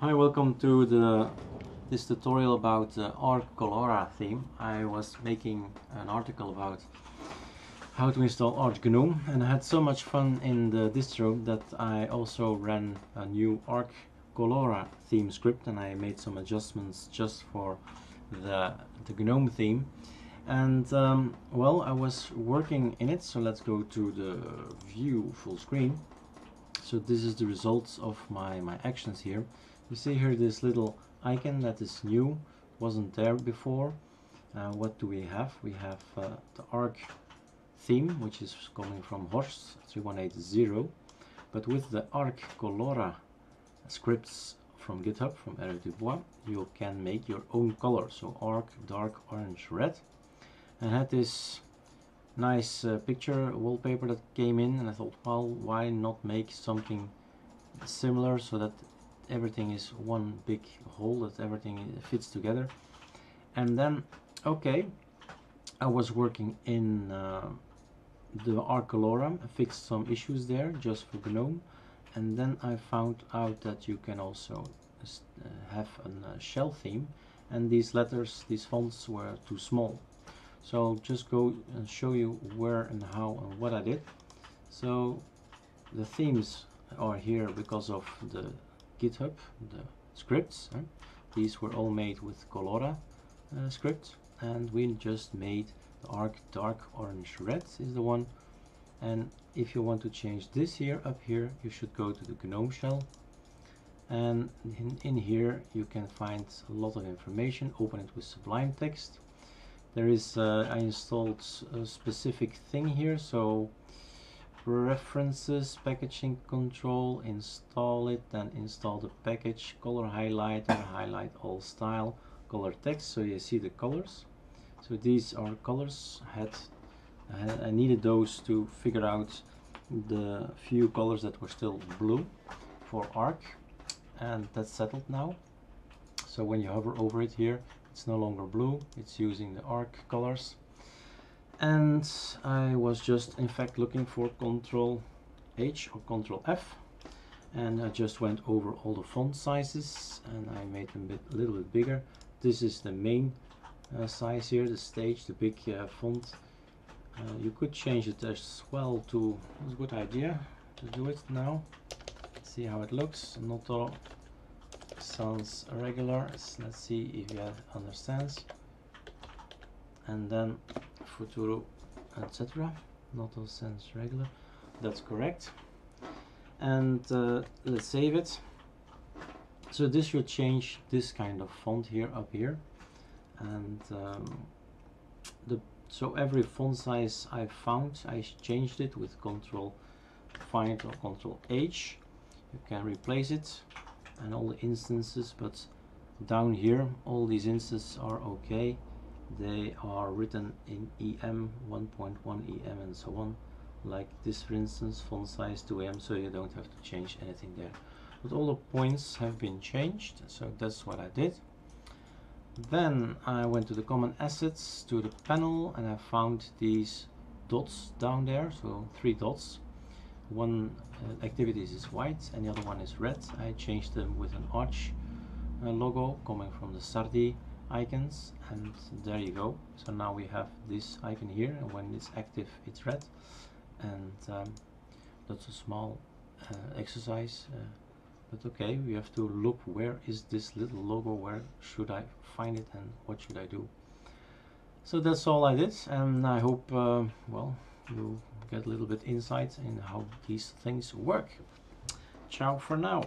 Hi, welcome to the this tutorial about the Arc Colora theme. I was making an article about how to install Arch GNOME and I had so much fun in the distro that I also ran a new Arc Colora theme script and I made some adjustments just for the, the GNOME theme. And um, well I was working in it so let's go to the view full screen. So this is the results of my my actions here you see here this little icon that is new wasn't there before. Uh, what do we have? We have uh, the arc theme which is coming from horst 3180 but with the arc colora scripts from github from Erik Dubois you can make your own color. So arc dark orange red. And had this nice uh, picture wallpaper that came in and I thought well why not make something similar so that everything is one big hole that everything fits together. And then okay I was working in uh, the Arcolora I fixed some issues there just for GNOME. And then I found out that you can also uh, have a uh, shell theme. And these letters these fonts were too small. So I'll just go and show you where and how and what I did. So the themes are here because of the github the scripts these were all made with colora uh, script and we just made the arc dark orange red is the one. And if you want to change this here up here you should go to the gnome shell. And in, in here you can find a lot of information. Open it with sublime text. There is uh, I installed a specific thing here so preferences packaging control install it then install the package color highlighter highlight all style color text so you see the colors. So these are colors had uh, I needed those to figure out the few colors that were still blue for arc and that's settled now. So when you hover over it here it's no longer blue it's using the arc colors and I was just in fact looking for control H or control F and I just went over all the font sizes and I made them a, bit, little bit bigger. This is the main uh, size here the stage the big uh, font. Uh, you could change it as well to it's a good idea to do it now. See how it looks. Not all sounds regular. Let's see if you understands. And then futuro etc Noto Sans regular. That's correct. And uh, let's save it. So this should change this kind of font here up here. And um, the so every font size I found I changed it with control find or control H. You can replace it and all the instances but down here all these instances are okay they are written in EM 1.1 EM and so on. Like this for instance font size 2em so you don't have to change anything there. But all the points have been changed so that's what I did. Then I went to the common assets to the panel and I found these dots down there so three dots. One uh, activities is white and the other one is red. I changed them with an arch uh, logo coming from the Sardi icons and there you go. So now we have this icon here and when it's active it's red and um, that's a small uh, exercise uh, but okay we have to look where is this little logo where should I find it and what should I do so that's all I did and I hope uh, well you get a little bit insight in how these things work. Ciao for now.